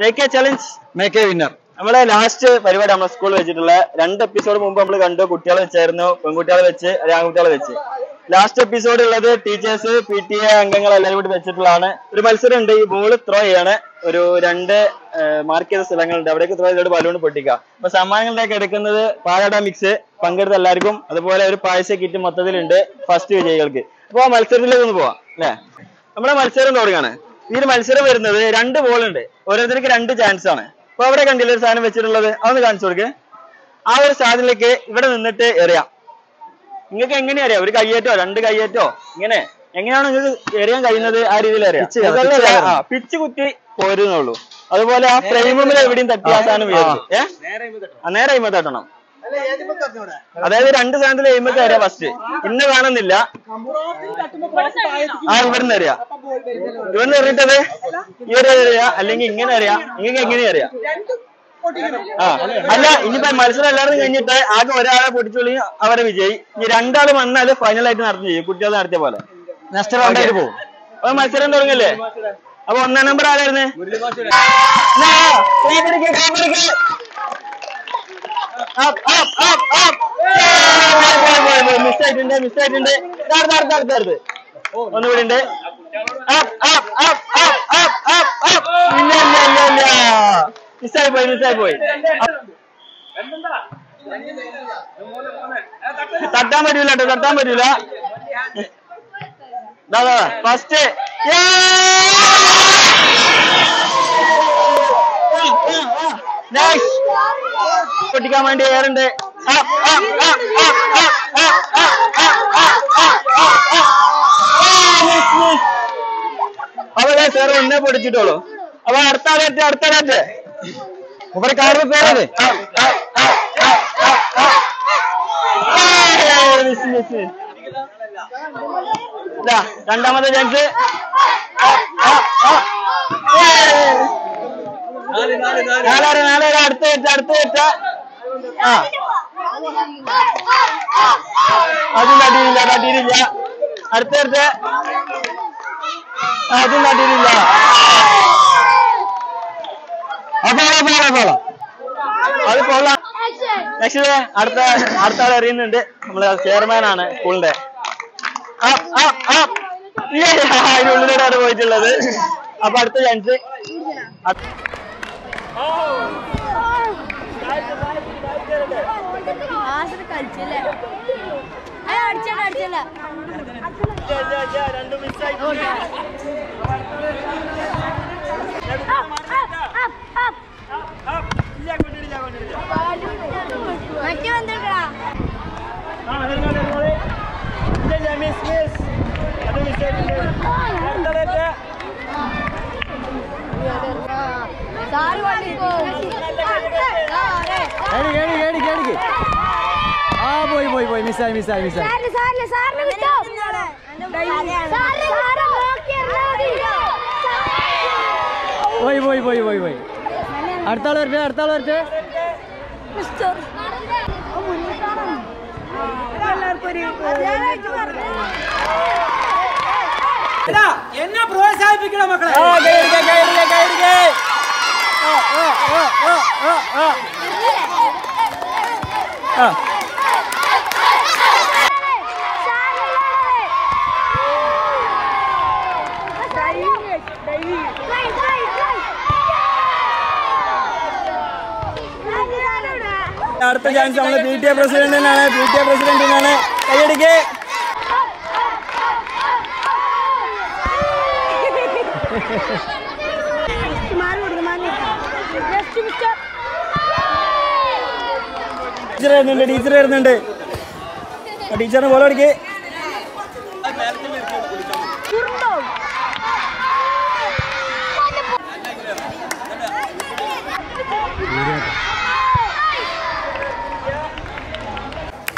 Take a challenge make a winner നമ്മളെ last പരിപാടി നമ്മളെ സ്കൂളിൽ വെച്ചിട്ടുള്ള രണ്ട് എപ്പിസോഡ് മുമ്പ് നമ്മൾ കണ്ടു കുട്ടികളെ വെച്ചായിരുന്നു പെൺകുട്ടികളെ വെച്ച് ആൺകുട്ടികളെ വെച്ച്. ലാസ്റ്റ് എപ്പിസോഡ് ഉള്ളത് ടീച്ചേഴ്സ് പി ടി എ അംഗങ്ങൾ എല്ലാവരും കൂടി വെച്ചിട്ടുള്ളതാണ്. ഒരു മത്സരം ഉണ്ട് ഈ ബോൾ ത്രോ ചെയ്യാണ്. ഒരു രണ്ട് മാർക്ക് ചെയ്ത സ്ഥലങ്ങളുണ്ട്. അവിടേക്ക് ത്രോ ചെയ്തിട്ട് ബലൂൺ പൊട്ടിക്കുക. അപ്പൊ സമ്മാനങ്ങളിലേക്ക് എടുക്കുന്നത് പാലട മിക്സ് പങ്കെടുത്ത എല്ലാവർക്കും. അതുപോലെ ഒരു പായസ കിറ്റ് മൊത്തത്തിലുണ്ട് ഫസ്റ്റ് വിജയികൾക്ക്. അപ്പൊ മത്സരത്തിലേക്ക് ഒന്ന് പോവാം അല്ലേ? നമ്മുടെ മത്സരം തുടങ്ങാണ്. ഈ ഒരു മത്സരം വരുന്നത് രണ്ട് ബോൾ ഉണ്ട്. ഓരോരുത്തർക്ക് രണ്ട് ചാൻസ് ആണ്. അപ്പൊ അവിടെ കണ്ടില്ല ഒരു സാധനം വെച്ചിട്ടുള്ളത്? അതൊന്ന് കാണിച്ചു കൊടുക്ക്. ആ ഒരു സാധനത്തിലേക്ക് ഇവിടെ നിന്നിട്ട് എറിയാം. നിങ്ങൾക്ക് എങ്ങനെയാ അറിയാം ഒരു കയ്യേറ്റോ? രണ്ട് കയ്യേറ്റോ? ഇങ്ങനെ. എങ്ങനെയാണ് നിങ്ങൾക്ക് എറിയാൻ കഴിയുന്നത് ആ രീതിയിൽ അറിയാം പിച്ച് കുത്തി പോരുന്നുള്ളൂ അതുപോലെ ആ ഫ്രെയിമിൽ എവിടെയും തട്ടി ആ സാധനം നേരെ തട്ടണം. അതായത് രണ്ട് സാധനത്തിൽ ചെയ്യുമ്പോ കയറിയ ഫസ്റ്റ് ഇന്ന് കാണുന്നില്ല. ആ ഇവിടുന്ന് അറിയാ. ഇവിടുന്ന് എറിയിട്ടത് ഈ ഒരു അറിയാ. അല്ലെങ്കിൽ ഇങ്ങനെ അറിയാ. നിങ്ങൾക്ക് എങ്ങനെ അറിയാ? ആ അല്ല ഇനിയിപ്പോ മത്സരം എല്ലാവരും കഴിഞ്ഞിട്ട് ആകെ ഒരാളെ പൊട്ടിച്ചുള്ളി അവരെ വിജയി. ഈ രണ്ടാൾ വന്നാൽ ഫൈനൽ ആയിട്ട് നടത്തി ചെയ്യും. കുട്ടികൾ നടത്തിയ പോലെ. നെക്സ്റ്റ് റൗണ്ടായിട്ട് പോകും അപ്പൊ മത്സരം തുടങ്ങല്ലേ? അപ്പൊ ഒന്നാം നമ്പർ ആരായിരുന്നു? Up, up, up, up. തട്ടാൻ പറ്റൂല തട്ടാൻ പറ്റൂല. ഫസ്റ്റ് പൊട്ടിക്കാൻ വേണ്ടി വേറുണ്ട് അപ്പൊ സാറ് എന്നെ പൊടിച്ചിട്ടോളൂ അപ്പൊ അടുത്ത ആളേറ്റ് അടുത്ത ആളേറ്റ് ഇവിടെ കാറിന് പേരത് രണ്ടാമത്തെ ചാൻസ് നാലാറ് നാലാറ് അടുത്ത വെച്ച അടുത്ത വെച്ച ആ അതും തട്ടിയില്ല തട്ടിയില്ല അടുത്ത അടുത്ത അതും തട്ടിയില്ല അപ്പൊ പോളാം പോളാം അത് കൊള്ളാം നെക്സ്റ്റ് അടുത്ത അടുത്ത ആൾ എറിയുന്നുണ്ട് നമ്മളെ ചെയർമാൻ ആണ് സ്കൂളിന്റെ അതിനുള്ളിലൂടെയാണ് പോയിട്ടുള്ളത്. അപ്പൊ അടുത്ത ചാൻസ് കളിച്ചല്ലേ അടിച്ചല്ല അടിച്ചല്ല രണ്ടും മിസ് മറ്റേ വന്നിട്ടാ സാറ് പള്ളിപ്പോ കേടി കേടി കേടി കേടിക്ക് ആ പോയി മിസ്സായി മിസ്സായി മിസ്സായി. സാറിന് സാറിന് സാറിന് കിട്ടും സാറിന് സാറ് നോക്കിയറിയാതി പോയി പോയി പോയി പോയി പോയി. അടുത്ത ആൾ വരട്ടെ അടുത്ത ആൾ വരട്ടെ എന്നെ പ്രോത്സാഹിപ്പിക്കണം മക്കളെ? അടുത്ത ചാൻസ് നമ്മുടെ പി ടി എ പ്രസിഡന്റിനാണ്. പി ടി എ പ്രസിഡന്റിനാണ്. കൈയടിക്ക് ടീച്ചർ വരുന്നുണ്ട് ടീച്ചർ വരുന്നുണ്ട്. ടീച്ചറിന് പോലെ അടിക്ക്.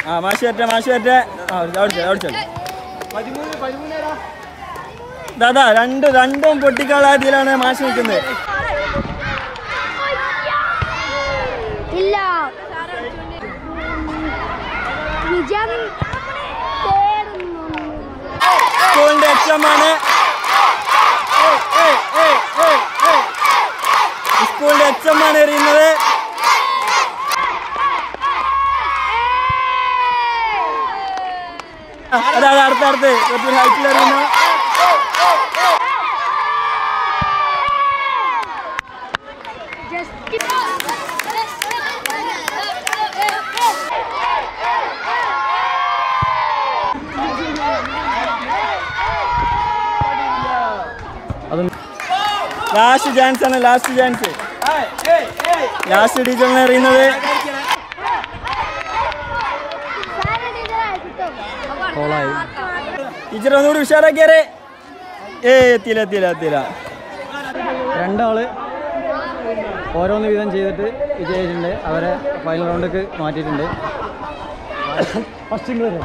ആ മാഷി വരട്ടെ മാഷി വരട്ടെ. ആ അവിടെ അവിടിച്ചോ ദാദാ രണ്ട് രണ്ടും പൊട്ടിക്കാളാതിയിലാണ് മാഷി നിൽക്കുന്നത്. ഇല്ല. സ്കൂളിന്റെ ആണ് സ്കൂളിന്റെ എച്ച് എം ആണ് എറിയുന്നത് അതാണ് അടുത്ത അടുത്ത് കുറച്ച് ഹൈറ്റിൽ എറിയുന്നു അതും ലാസ്റ്റ് ചാൻസ് ആണ് ലാസ്റ്റ് ചാൻസ് ലാസ്റ്റ് ടീച്ചറിനെ അറിയുന്നത് കോളായി ടീച്ചർ ഒന്നുകൂടി ഉഷാറാക്കി എറി ഏ എത്തിയില്ല എത്തിയില്ല എത്തിയില്ല. രണ്ടാൾ ഓരോന്ന് വീതം ചെയ്തിട്ട് വിജയിച്ചിട്ടുണ്ട് അവരെ ഫൈനൽ റൗണ്ടിലേക്ക് മാറ്റിയിട്ടുണ്ട്. ഫസ്റ്റ് വരെ.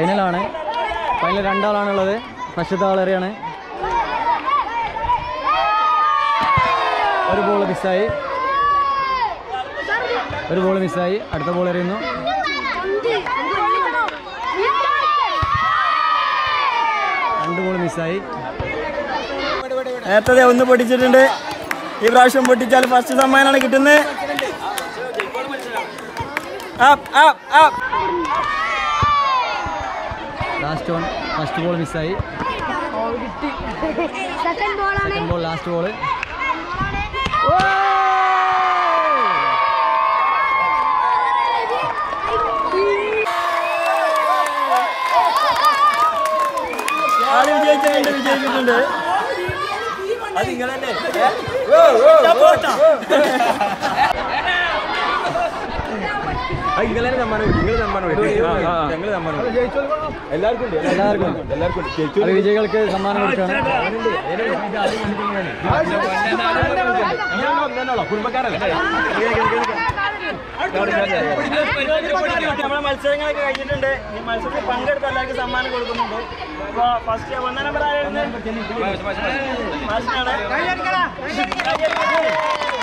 ഫൈനലാണ്. ഫൈനൽ രണ്ടാളാണുള്ളത്. ഫസ്റ്റത്തെ ആളെറിയാണ്. ഒരു ബോൾ മിസ്സായി. ഒരു ബോൾ മിസ്സായി. അടുത്ത ബോൾ എറിയുന്നു. രണ്ട് ബോൾ മിസ്സായി. നേരത്തെ ഒന്ന് പൊട്ടിച്ചിട്ടുണ്ട്. ഈ പ്രാവശ്യം പൊട്ടിച്ചാൽ ഫസ്റ്റ് സമ്മാനമാണ് കിട്ടുന്നത്. Up up up last on first ball മിസ്സായി സെക്കൻഡ് ബോൾ ലാസ്റ്റ് ബോൾ അത് വിജയിച്ചിട്ടുണ്ട് വിജയിച്ചിട്ടുണ്ട്. എല്ലാവർക്കും അത് വിജയികൾക്ക് സമ്മാനം കൊടുക്കുകയാണ് നമ്മളെ മത്സരങ്ങളൊക്കെ കഴിഞ്ഞിട്ടുണ്ട് ഈ മത്സരത്തിൽ പങ്കെടുത്ത എല്ലാവർക്കും സമ്മാനം കൊടുക്കുന്നുണ്ട് അപ്പൊ ഫസ്റ്റ് ഒന്നാം നമ്പർ ആയിരുന്നു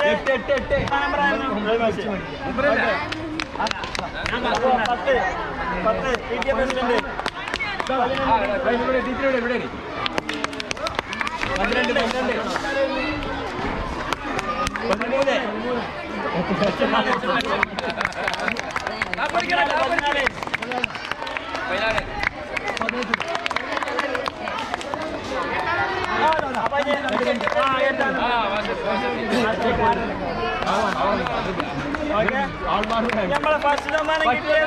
ആറ് എട്ട് എട്ട് എട്ട് നമ്പറായിരുന്നു പത്ത് പത്ത് പി ടി എ പ്രസിഡന്റ് പന്ത്രണ്ട് പന്ത്രണ്ട് പതിമൂന്ന് നമ്മളെ